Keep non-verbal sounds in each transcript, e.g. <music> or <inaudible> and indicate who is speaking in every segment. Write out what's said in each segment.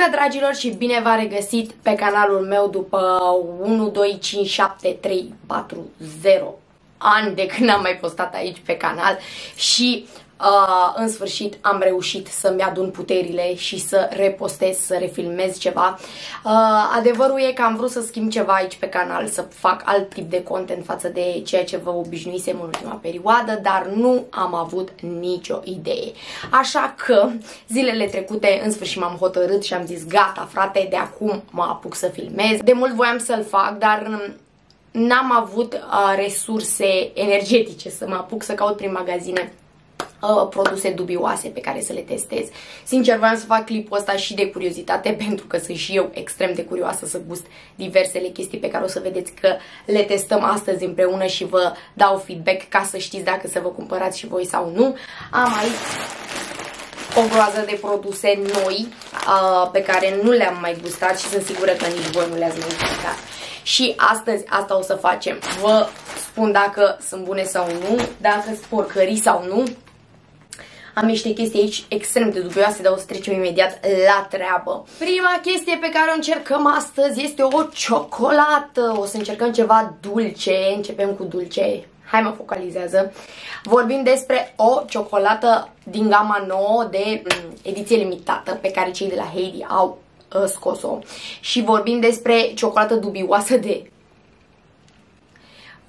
Speaker 1: Bună dragilor și bine v-am regăsit pe canalul meu după 1, 2, 5, 7, 3, 4, 0 ani de când am mai postat aici pe canal. Și Uh, în sfârșit am reușit să-mi adun puterile și să repostez, să refilmez ceva. Uh, adevărul e că am vrut să schimb ceva aici pe canal, să fac alt tip de content față de ceea ce vă obișnuisem în ultima perioadă, dar nu am avut nicio idee. Așa că zilele trecute în sfârșit m-am hotărât și am zis gata frate, de acum mă apuc să filmez. De mult voiam să-l fac, dar n-am avut uh, resurse energetice să mă apuc să caut prin magazine uh, produse dubioase pe care să le testez. Sincer, vreau să fac clipul ăsta și de curiozitate, <laughs> pentru că sunt și eu extrem de curioasă să gust diversele chestii pe care o să vedeți că le testăm astăzi împreună și vă dau feedback ca să știți dacă să vă cumpărați și voi sau nu. Am aici o groază de produse noi uh, pe care nu le-am mai gustat și sunt sigură că nici voi nu le-ați mai gustat. Și astăzi asta o să facem. Vă spun dacă sunt bune sau nu, dacă sunt porcării sau nu. Am niște chestii aici extrem de dubioase, dar o să trecem imediat la treabă. Prima chestie pe care o încercăm astăzi este o ciocolată. O să încercăm ceva dulce. Începem cu dulce. Hai mă focalizează. Vorbim despre o ciocolată din gama nouă de mm, ediție limitată pe care cei de la Heidi au uh, scos-o. Și vorbim despre ciocolată dubioasă de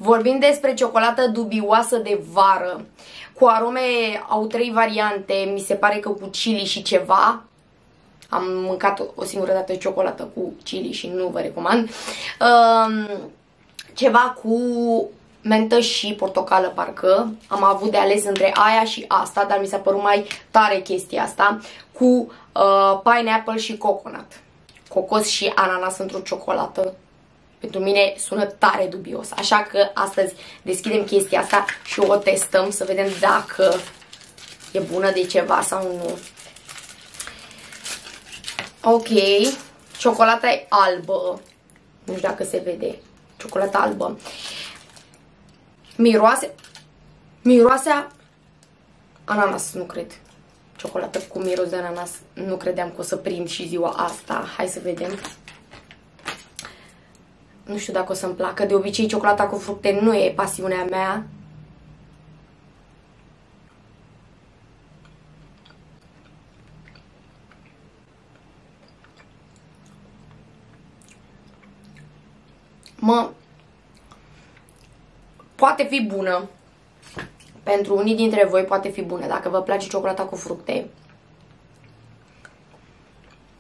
Speaker 1: Vorbim despre ciocolată dubioasă de vară. Cu arome au trei variante, mi se pare că cu chili și ceva. Am mâncat o singură dată ciocolată cu chili și nu vă recomand. Um, ceva cu mentă și portocală parcă. Am avut de ales între aia și asta, dar mi s-a părut mai tare chestia asta. Cu uh, pineapple și coconut. Cocos și ananas într-o ciocolată pentru mine sună tare dubios. Așa că astăzi deschidem chestia asta și o testăm să vedem dacă e bună de ceva sau nu. Ok, ciocolata e albă. Nu știu dacă se vede. Ciocolata albă. Miroase... Miroasea... Ananas, nu cred. Ciocolată cu miros de ananas. Nu credeam că o să prind și ziua asta. Hai să vedem. Nu știu dacă o să-mi placă. De obicei, ciocolata cu fructe nu e pasiunea mea. Mă, poate fi bună. Pentru unii dintre voi poate fi bună, dacă vă place ciocolata cu fructe.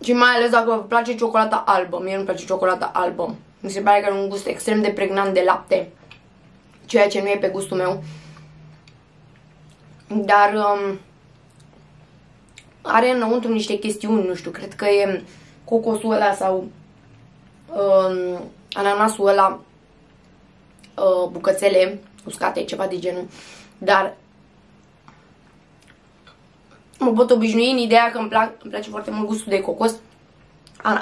Speaker 1: Și mai ales dacă vă place ciocolata albă. Mie nu-mi place ciocolata albă. Mi se pare că are un gust extrem de pregnant de lapte. Ceea ce nu e pe gustul meu. Dar um, are înăuntru niște chestiuni, nu știu, cred că e cocosul ăla sau um, ananasul ăla uh, bucățele uscate, ceva de genul. Dar mă pot obișnui în ideea că îmi, plac, îmi place foarte mult gustul de cocos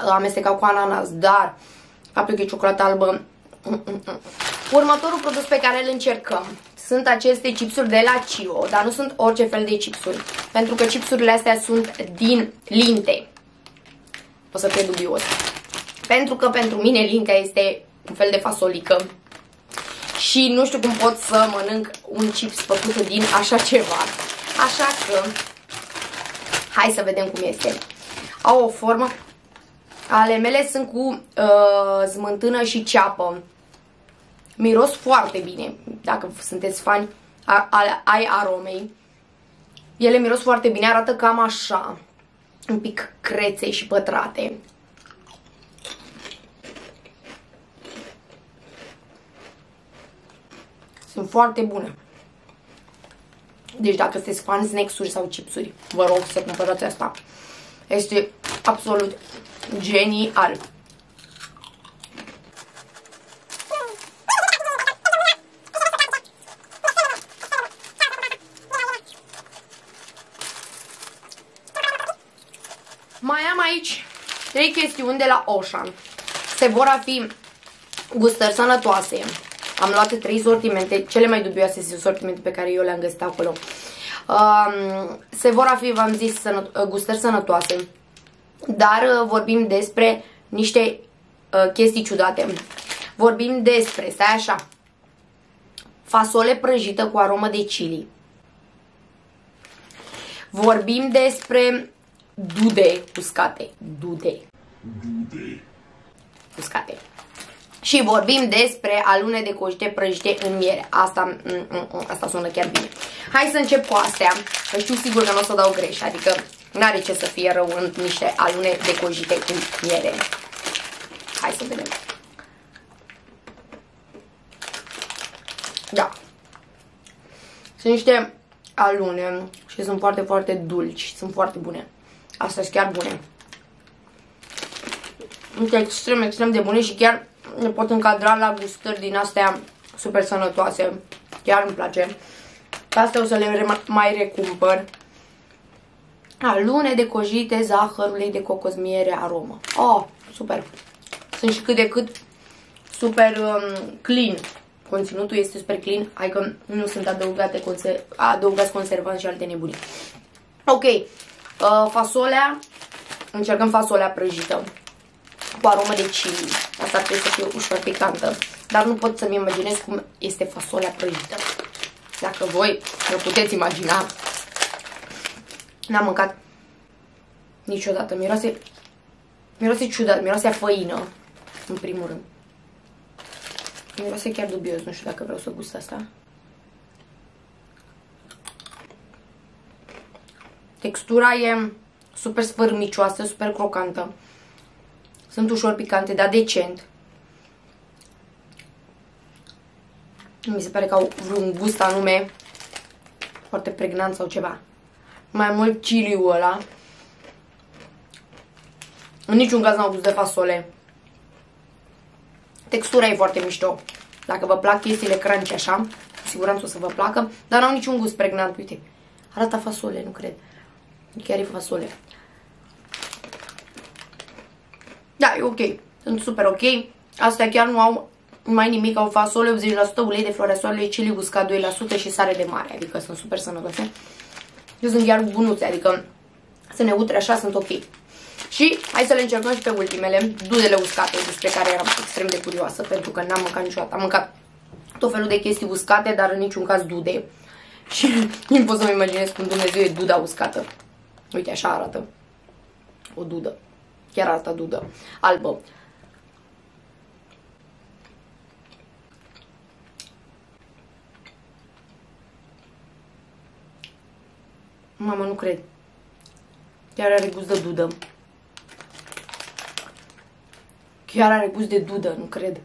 Speaker 1: amestecat cu ananas, dar faptul că e ciocolată albă. Mm, mm, mm. Următorul produs pe care îl încercăm sunt aceste chipsuri de la Cio, dar nu sunt orice fel de chipsuri, pentru că chipsurile astea sunt din linte. O să fie dubios. Pentru că pentru mine lintea este un fel de fasolică și nu știu cum pot să mănânc un chips făcut din așa ceva. Așa că hai să vedem cum este. Au o formă ale mele sunt cu uh, smântână și ceapă. Miros foarte bine, dacă sunteți fani ai aromei. Ele miros foarte bine, arată cam așa. Un pic crețe și pătrate. Sunt foarte bune. Deci dacă sunteți fan snacks-uri sau chipsuri, vă rog să cumpărați asta. Este absolut genial. Mai am aici trei chestiuni de la Ocean. Se vor a fi gustări sănătoase. Am luat trei sortimente, cele mai dubioase sunt sortimente pe care eu le-am găsit acolo. Um, se vor a fi, v-am zis, sănă, gustări sănătoase dar uh, vorbim despre niște uh, chestii ciudate. Vorbim despre, stai așa, fasole prăjită cu aromă de chili. Vorbim despre dude uscate. Dude. Dude. Uscate. Și vorbim despre alune de cojite prăjite în miere. Asta, mm, mm, mm, asta sună chiar bine. Hai să încep cu astea, că știu sigur că nu o să dau greș, adică n-are ce să fie rău în niște alune de cojite cu miere. Hai să vedem. Da. Sunt niște alune și sunt foarte, foarte dulci. Sunt foarte bune. Astea sunt chiar bune. Sunt extrem, extrem de bune și chiar ne pot încadra la gustări din astea super sănătoase. Chiar îmi place. Astea o să le mai recumpăr. Alune de cojite, zahăr, ulei de cocos, miere, aromă. Oh, super. Sunt și cât de cât super um, clean. Conținutul este super clean, adică nu sunt adăugate conser adăugați conservanți și alte nebunii. Ok, uh, fasolea, încercăm fasolea prăjită cu aromă de chili. Asta trebuie să fie ușor picantă, dar nu pot să-mi imaginez cum este fasolea prăjită. Dacă voi vă puteți imagina, n-am mâncat niciodată. Miroase, miroase ciudat, miroase a făină, în primul rând. Miroase chiar dubios, nu știu dacă vreau să gust asta. Textura e super sfârmicioasă, super crocantă. Sunt ușor picante, dar decent. Mi se pare că au vreun gust anume foarte pregnant sau ceva. Mai mult chiliul ăla. În niciun caz n-au gust de fasole. Textura e foarte mișto. Dacă vă plac chestiile crunchy așa, cu siguranță o să vă placă, dar n-au niciun gust pregnant, uite. Arată fasole, nu cred. Chiar e fasole. Da, e ok. Sunt super ok. Astea chiar nu au mai nimic, au fasole, 80% ulei de floarea soarelui, chili uscat 2% și sare de mare, adică sunt super sănătoase. Eu sunt chiar bunuțe, adică să neutre așa sunt ok. Și hai să le încercăm și pe ultimele, dudele uscate, despre care eram extrem de curioasă, pentru că n-am mâncat niciodată. Am mâncat tot felul de chestii uscate, dar în niciun caz dude. <laughs> Și nu pot să-mi imaginez cum Dumnezeu e duda uscată. Uite, așa arată. O dudă. Chiar arată dudă. Albă. Mama, nu cred. Chiar are gust de dudă. Chiar are gust de dudă, nu cred.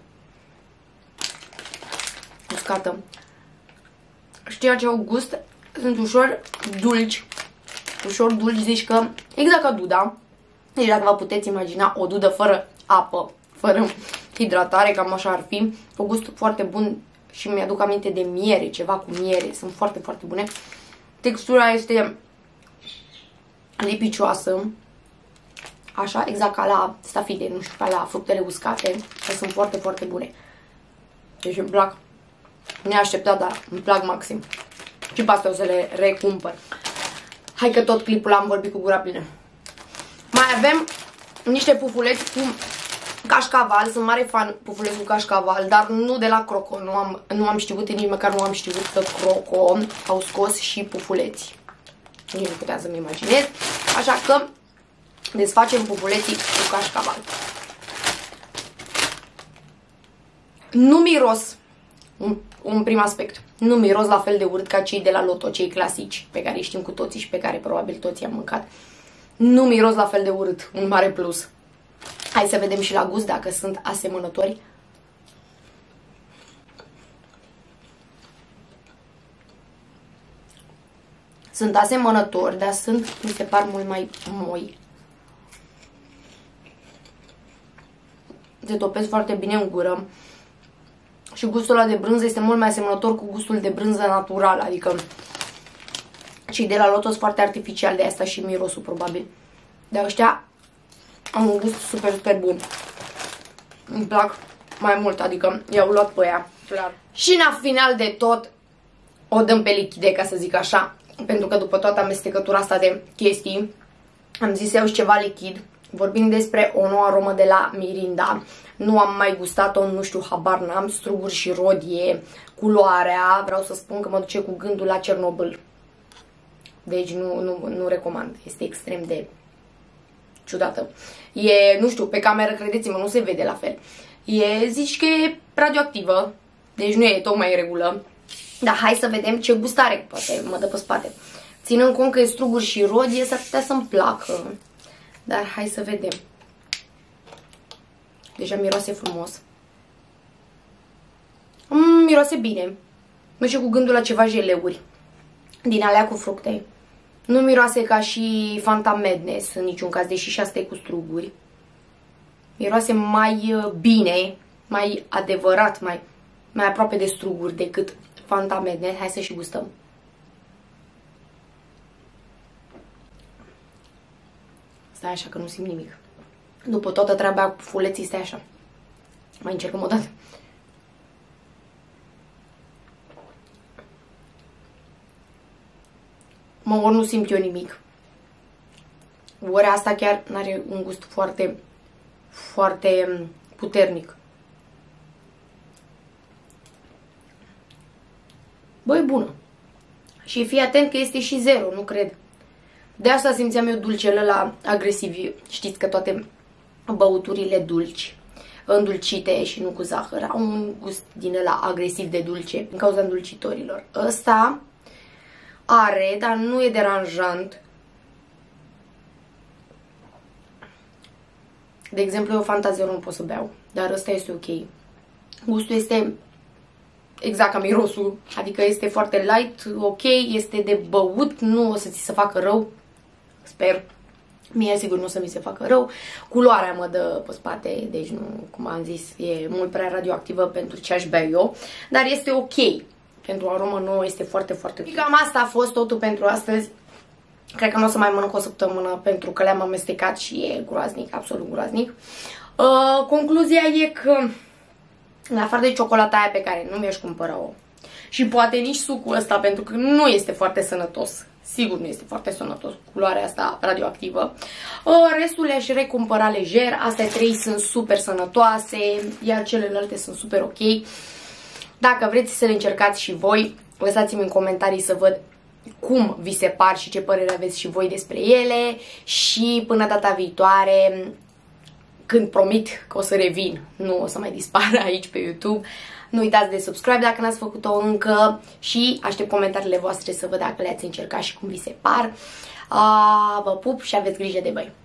Speaker 1: Uscată. Știi ce au gust? Sunt ușor dulci. Ușor dulci, zici că exact ca duda. Deci dacă vă puteți imagina o dudă fără apă, fără hidratare, cam așa ar fi. O gust foarte bun și mi-aduc aminte de miere, ceva cu miere. Sunt foarte, foarte bune. Textura este lipicioasă. Așa, exact ca la stafide, nu știu, ca la fructele uscate. Că sunt foarte, foarte bune. Deci îmi plac. Neașteptat, dar îmi plac maxim. Și pe astea o să le recumpăr. Hai că tot clipul am vorbit cu gura plină. Mai avem niște pufuleți cu cașcaval, sunt mare fan pufuleți cu cașcaval, dar nu de la Croco, nu am, nu am știut, nici măcar nu am știut că Croco au scos și pufuleți. Nici nu puteam să-mi imaginez. Așa că desfacem pufuleții cu cașcaval. Nu miros, un, un prim aspect, nu miros la fel de urât ca cei de la Loto, cei clasici, pe care îi știm cu toții și pe care probabil toți am mâncat. Nu miros la fel de urât, un mare plus. Hai să vedem și la gust dacă sunt asemănători. Sunt asemănători, dar sunt, mi se par, mult mai moi. Se topesc foarte bine în gură. Și gustul ăla de brânză este mult mai asemănător cu gustul de brânză natural, adică și de la Lotus foarte artificial, de asta și mirosul probabil. Dar ăștia am un gust super, super bun. Îmi plac mai mult, adică i-au luat pe ea, clar. Și în final de tot o dăm pe lichide, ca să zic așa, pentru că după toată amestecătura asta de chestii, am zis să iau și ceva lichid, vorbim despre o nouă aromă de la Mirinda. Nu am mai gustat-o, nu știu, habar n-am, struguri și rodie, culoarea, vreau să spun că mă duce cu gândul la Cernobâl. Deci nu, nu, nu recomand, este extrem de ciudată. E, nu știu, pe cameră, credeți-mă, nu se vede la fel. E, zici că e radioactivă, deci nu e tocmai în regulă. Dar hai să vedem ce gustare, poate mă dă pe spate. Ținând cont că e struguri și rodie, s-ar putea să-mi placă. Dar hai să vedem. Deja miroase frumos. Mm, miroase bine. Mă și cu gândul la ceva jeleuri. Din alea cu fructe. Nu miroase ca și Fanta Madness în niciun caz, deși și asta e cu struguri. Miroase mai uh, bine, mai adevărat, mai, mai aproape de struguri decât Fanta Madness. Hai să și gustăm. Stai așa că nu simt nimic. După toată treaba cu fuleții, stai așa. Mai încercăm o dată. Mă, ori nu simt eu nimic. Ori asta chiar are un gust foarte, foarte mm, puternic. Băi, bună. Și fii atent că este și zero, nu cred. De asta simțeam eu dulcele la agresiv. Știți că toate băuturile dulci, îndulcite și nu cu zahăr, au un gust din ăla agresiv de dulce, din cauza îndulcitorilor. Ăsta are, dar nu e deranjant. De exemplu, eu Fanta Zero nu pot să beau, dar ăsta este ok. Gustul este exact ca mirosul, adică este foarte light, ok, este de băut, nu o să ți se facă rău, sper. Mie sigur nu o să mi se facă rău. Culoarea mă dă pe spate, deci nu, cum am zis, e mult prea radioactivă pentru ce aș bea eu, dar este ok. Pentru aromă nouă este foarte, foarte ok. Cam asta a fost totul pentru astăzi. Cred că nu o să mai mănânc o săptămână pentru că le-am amestecat și e groaznic, absolut groaznic. Uh, concluzia e că, în afară de ciocolata aia pe care nu mi-aș cumpăra-o, și poate nici sucul ăsta pentru că nu este foarte sănătos. Sigur nu este foarte sănătos culoarea asta radioactivă. Restul le-aș recumpăra lejer, astea trei sunt super sănătoase, iar celelalte sunt super ok. Dacă vreți să le încercați și voi, lăsați-mi în comentarii să văd cum vi se par și ce părere aveți și voi despre ele. Și până data viitoare, când promit că o să revin, nu o să mai dispară <laughs> aici pe YouTube, nu uitați de subscribe dacă n-ați făcut-o încă și aștept comentariile voastre să văd dacă le-ați încercat și cum vi se par. Uh, vă pup și aveți grijă de voi!